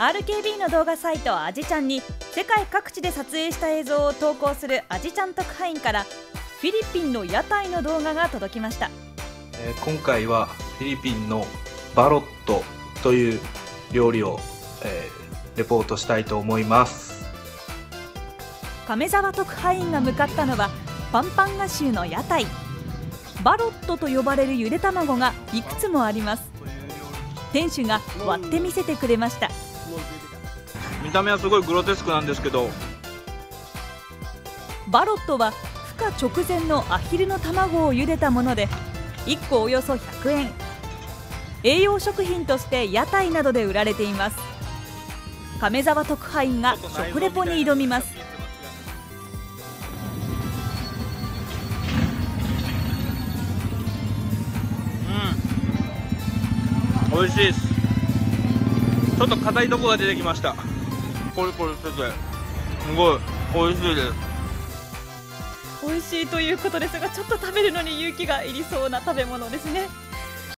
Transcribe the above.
RKB の動画サイトあじちゃんに世界各地で撮影した映像を投稿するあじちゃん特派員からフィリピンの屋台の動画が届きました。えー今回はフィリピンのバロットという料理を、えーレポートしたいと思います。亀沢特派員が向かったのはパンパンガ州の屋台。バロットと呼ばれるゆで卵がいくつもあります。店主が割って見せてくれました見た目はすごいグロテスクなんですけど。バロットは孵化直前のアヒルの卵を茹でたもので1個およそ100円栄養食品として屋台などで売られています。亀沢特派員が食レポに挑みます。美味しいですちょっと硬いとこが出てきました。ポリポリしててすごい。美味しいです。美味しいということですがちょっと食べるのに勇気がいりそうな食べ物ですね